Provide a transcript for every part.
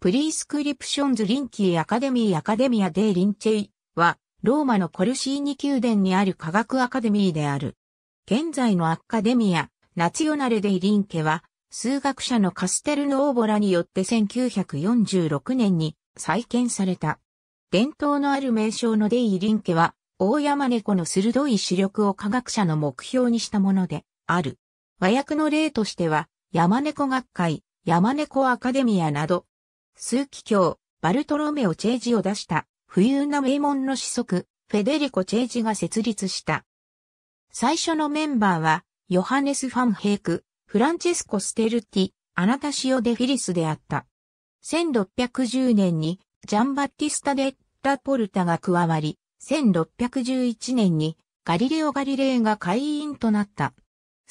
プリースクリプションズ・リンキー・アカデミー・アカデミア・デー・リンチェイは、ローマのコルシーニ宮殿にある科学アカデミーである。現在のアカデミア、ナツィオナル・デイ・リンケは、数学者のカステルノーボラによって1946年に再建された。伝統のある名称のデイ・リンケは、大山猫の鋭い視力を科学者の目標にしたものである。和訳の例としては、山猫学会、山猫アカデミアなど、数奇教、バルトロメオ・チェージを出した富裕な名門の子息、フェデリコ・チェージが設立した。最初のメンバーは、ヨハネス・ファンヘイク、フランチェスコ・ステルティ、アナタシオ・デ・フィリスであった。1610年にジャンバッティスタ・デ・ラポルタが加わり、1611年にガリレオ・ガリレーが会員となった。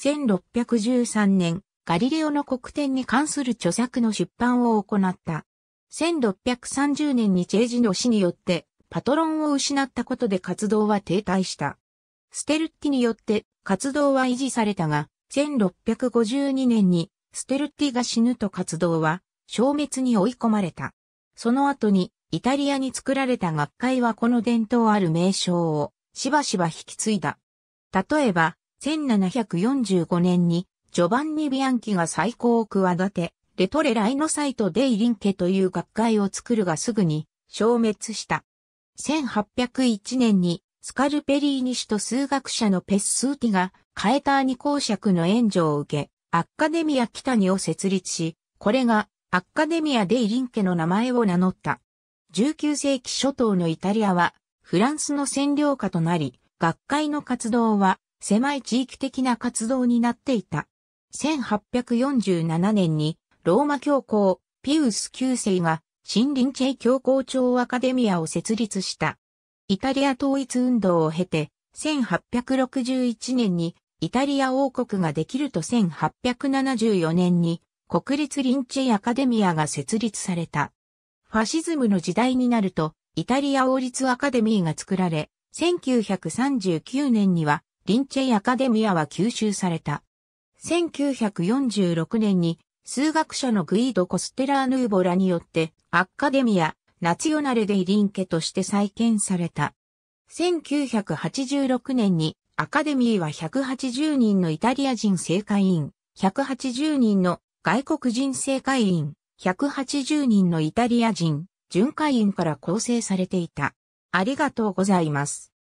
1613年、ガリレオの国典に関する著作の出版を行った。1630年にチェージの死によってパトロンを失ったことで活動は停滞した。ステルッティによって活動は維持されたが、1652年にステルッティが死ぬと活動は消滅に追い込まれた。その後にイタリアに作られた学会はこの伝統ある名称をしばしば引き継いだ。例えば、1745年にジョバンニ・ビアンキが最高を企て、レトレライノサイト・デイ・リンケという学会を作るがすぐに消滅した。1801年にスカルペリーニ氏と数学者のペッスーティがカエターニ公爵の援助を受け、アッカデミア・キタニを設立し、これがアッカデミア・デイ・リンケの名前を名乗った。19世紀初頭のイタリアはフランスの占領下となり、学会の活動は狭い地域的な活動になっていた。1847年にローマ教皇ピウス9世が新林チェイ教皇庁アカデミアを設立した。イタリア統一運動を経て、1861年にイタリア王国ができると1874年に国立リンチェイアカデミアが設立された。ファシズムの時代になると、イタリア王立アカデミーが作られ、1939年にはリンチェイアカデミアは吸収された。1946年に数学者のグイード・コステラーヌーボラによってアッカデミア・ナツィオナル・デイ・リンケとして再建された。1986年にアカデミーは180人のイタリア人正会員、180人の外国人正会員、180人のイタリア人、巡回員から構成されていた。ありがとうございます。